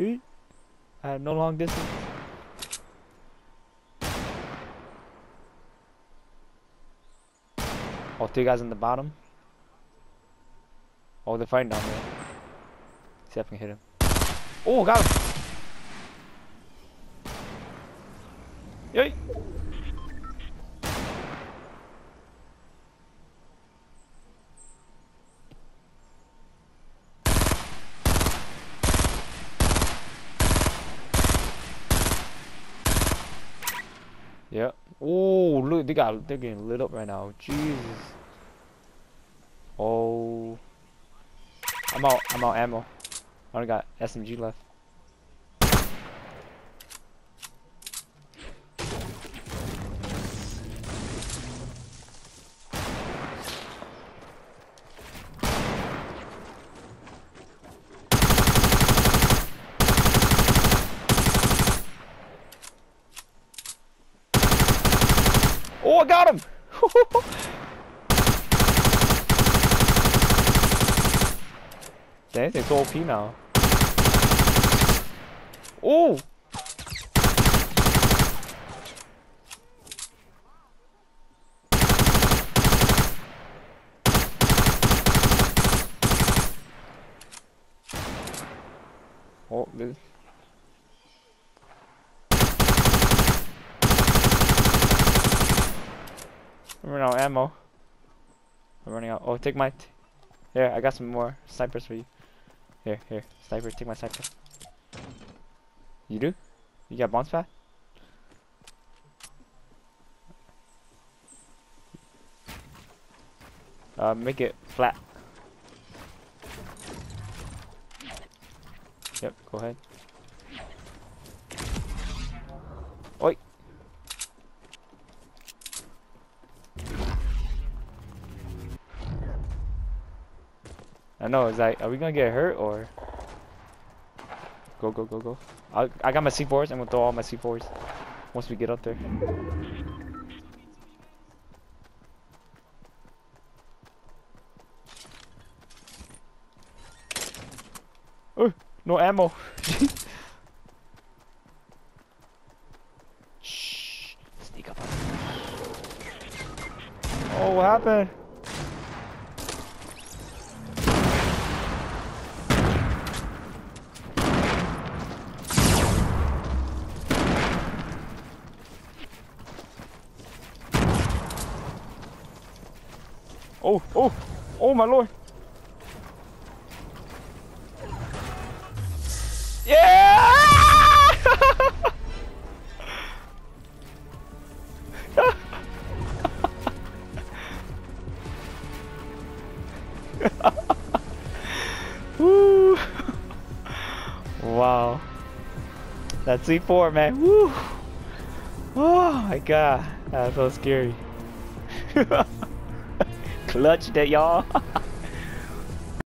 I have no long distance. Oh, two guys in the bottom. Oh, they're fighting down there. See if I can hit him. Oh, got him! Yay! Yep. Oh, look, they got they're getting lit up right now. Jesus. Oh. I'm out. I'm out ammo. I only got SMG left. I got him! Dang, it's OP now. Oh! Oh, this. I'm running out ammo. I'm running out. Oh, take my. T here, I got some more snipers for you. Here, here, sniper, take my sniper. You do? You got bounce pad? Uh, make it flat. Yep, go ahead. Oi! I know, is like, are we gonna get hurt or? Go, go, go, go. I, I got my C4s, I'm gonna throw all my C4s once we get up there. Oh, no ammo. Shh, sneak up Oh, what happened? Oh, oh, oh my lord. Yeah! Woo! Wow. That's C4, man. Woo! Oh my god. That was so scary. Clutched it, y'all.